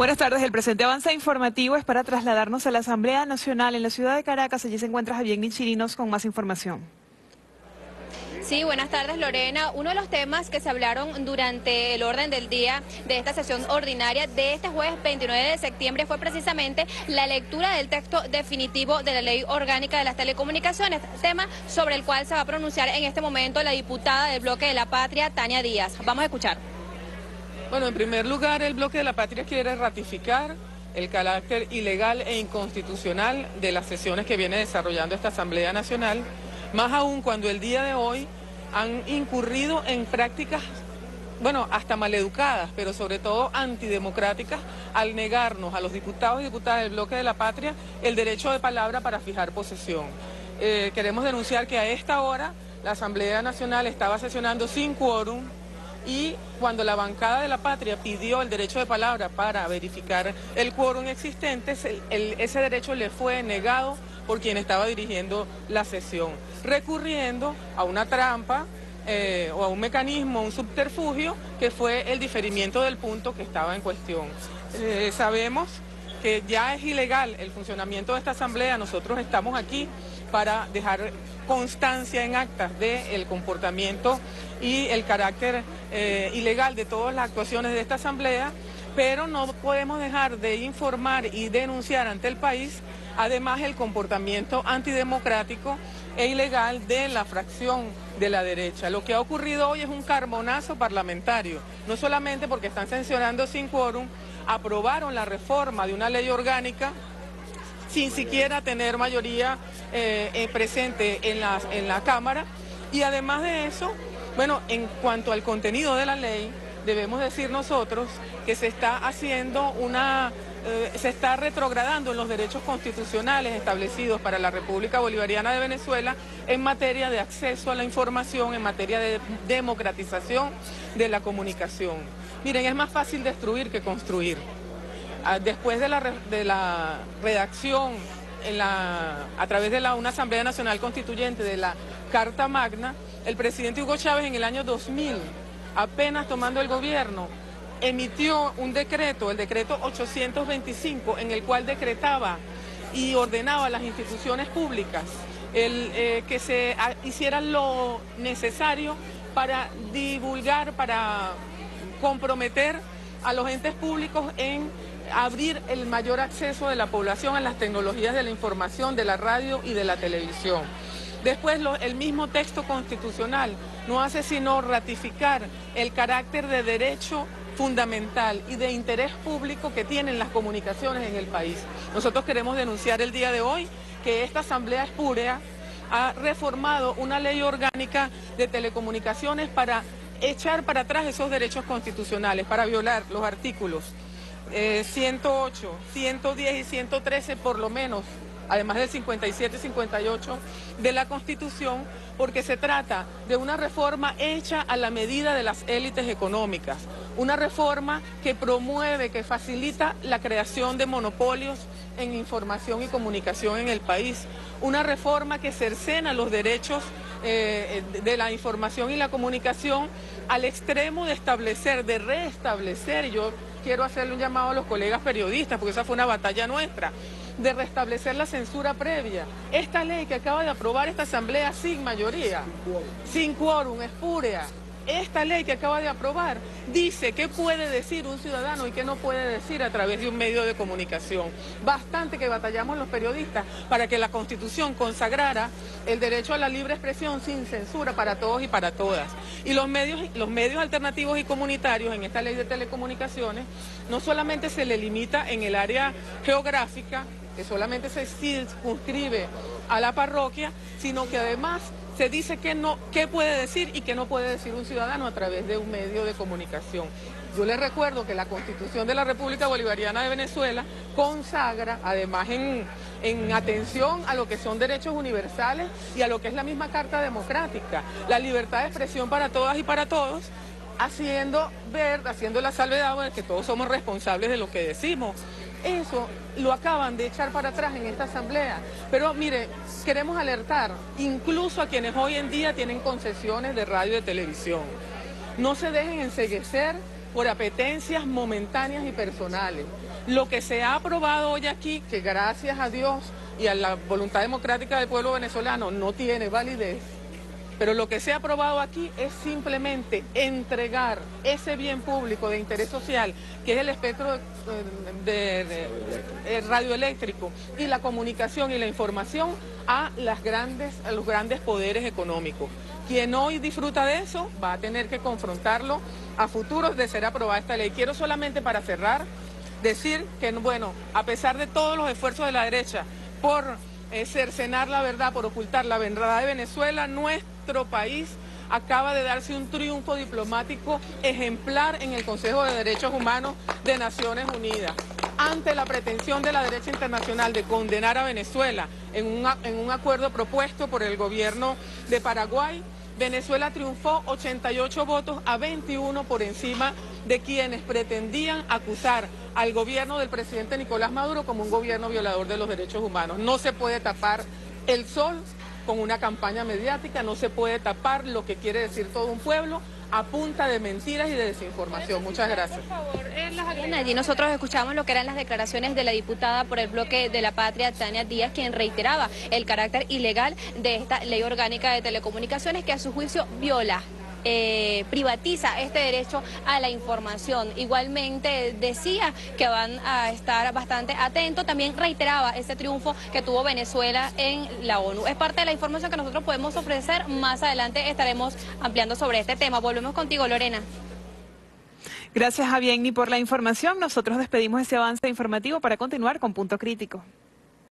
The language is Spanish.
Buenas tardes. El presente avance informativo es para trasladarnos a la Asamblea Nacional en la ciudad de Caracas. Allí se encuentra Javier Nichirinos con más información. Sí, buenas tardes Lorena. Uno de los temas que se hablaron durante el orden del día de esta sesión ordinaria de este jueves 29 de septiembre fue precisamente la lectura del texto definitivo de la ley orgánica de las telecomunicaciones, tema sobre el cual se va a pronunciar en este momento la diputada del bloque de la patria, Tania Díaz. Vamos a escuchar. Bueno, en primer lugar, el bloque de la patria quiere ratificar el carácter ilegal e inconstitucional de las sesiones que viene desarrollando esta Asamblea Nacional, más aún cuando el día de hoy han incurrido en prácticas, bueno, hasta maleducadas, pero sobre todo antidemocráticas, al negarnos a los diputados y diputadas del bloque de la patria el derecho de palabra para fijar posesión. Eh, queremos denunciar que a esta hora la Asamblea Nacional estaba sesionando sin quórum, y cuando la bancada de la patria pidió el derecho de palabra para verificar el quórum existente, ese derecho le fue negado por quien estaba dirigiendo la sesión, recurriendo a una trampa eh, o a un mecanismo, un subterfugio, que fue el diferimiento del punto que estaba en cuestión. Eh, sabemos que ya es ilegal el funcionamiento de esta asamblea, nosotros estamos aquí para dejar constancia en actas del comportamiento y el carácter eh, ilegal de todas las actuaciones de esta asamblea, pero no podemos dejar de informar y denunciar ante el país además el comportamiento antidemocrático e ilegal de la fracción de la derecha. Lo que ha ocurrido hoy es un carbonazo parlamentario, no solamente porque están sancionando sin quórum, aprobaron la reforma de una ley orgánica sin siquiera tener mayoría eh, eh, presente en la, en la Cámara. Y además de eso, bueno, en cuanto al contenido de la ley, debemos decir nosotros que se está haciendo una, eh, se está retrogradando en los derechos constitucionales establecidos para la República Bolivariana de Venezuela en materia de acceso a la información, en materia de democratización de la comunicación. Miren, es más fácil destruir que construir. Ah, después de la, de la redacción a través de la, una Asamblea Nacional Constituyente de la Carta Magna, el presidente Hugo Chávez en el año 2000, apenas tomando el gobierno, emitió un decreto, el decreto 825, en el cual decretaba y ordenaba a las instituciones públicas eh, que se hicieran lo necesario para divulgar, para comprometer a los entes públicos en abrir el mayor acceso de la población a las tecnologías de la información, de la radio y de la televisión. Después el mismo texto constitucional no hace sino ratificar el carácter de derecho fundamental y de interés público que tienen las comunicaciones en el país. Nosotros queremos denunciar el día de hoy que esta Asamblea Espúrea ha reformado una ley orgánica de telecomunicaciones para echar para atrás esos derechos constitucionales, para violar los artículos 108, eh, 110 y 113 por lo menos, además del 57 y 58 de la Constitución, porque se trata de una reforma hecha a la medida de las élites económicas, una reforma que promueve, que facilita la creación de monopolios en información y comunicación en el país, una reforma que cercena los derechos eh, de la información y la comunicación al extremo de establecer, de restablecer, yo quiero hacerle un llamado a los colegas periodistas, porque esa fue una batalla nuestra, de restablecer la censura previa. Esta ley que acaba de aprobar esta Asamblea sin mayoría, sin quórum, espúrea, esta ley que acaba de aprobar dice qué puede decir un ciudadano y qué no puede decir a través de un medio de comunicación. Bastante que batallamos los periodistas para que la Constitución consagrara el derecho a la libre expresión sin censura para todos y para todas. Y los medios, los medios alternativos y comunitarios en esta ley de telecomunicaciones no solamente se le limita en el área geográfica, que solamente se circunscribe a la parroquia, sino que además se dice qué, no, puede decir y qué no puede decir un ciudadano a través de un medio de comunicación. Yo les recuerdo que la Constitución de la República Bolivariana de Venezuela consagra, además en, en, atención a lo que son derechos universales y a lo que es la misma Carta Democrática, la libertad de expresión para todas y para todos, haciendo ver, haciendo la salvedad de que todos somos responsables de lo que decimos. Eso lo acaban de echar para atrás en esta asamblea. Pero mire, queremos alertar incluso a quienes hoy en día tienen concesiones de radio y de televisión. No se dejen enseguecer por apetencias momentáneas y personales. Lo que se ha aprobado hoy aquí, que gracias a Dios y a la voluntad democrática del pueblo venezolano no tiene validez, pero lo que se ha aprobado aquí es simplemente entregar ese bien público de interés social, que es el espectro de, radioeléctrico y la comunicación y la información a, a los grandes poderes económicos. Quien hoy disfruta de eso va a tener que confrontarlo a futuros de ser aprobada esta ley. Quiero solamente para cerrar decir que, bueno, a pesar de todos los esfuerzos de la derecha por eh, cercenar la verdad, por ocultar la verdad de Venezuela, nuestro país acaba de darse un triunfo diplomático ejemplar en el Consejo de Derechos Humanos de Naciones Unidas. Ante la pretensión de la derecha internacional de condenar a Venezuela en un acuerdo propuesto por el gobierno de Paraguay, Venezuela triunfó 88 votos a 21 por encima de quienes pretendían acusar al gobierno del presidente Nicolás Maduro como un gobierno violador de los derechos humanos. No se puede tapar el sol con una campaña mediática, no se puede tapar lo que quiere decir todo un pueblo a punta de mentiras y de desinformación. Muchas gracias. Allí nosotros escuchamos lo que eran las declaraciones de la diputada por el bloque de la patria, Tania Díaz, quien reiteraba el carácter ilegal de esta ley orgánica de telecomunicaciones que a su juicio viola eh, privatiza este derecho a la información. Igualmente decía que van a estar bastante atentos, también reiteraba ese triunfo que tuvo Venezuela en la ONU. Es parte de la información que nosotros podemos ofrecer, más adelante estaremos ampliando sobre este tema. Volvemos contigo, Lorena. Gracias, Javier, por la información. Nosotros despedimos ese avance informativo para continuar con Punto Crítico.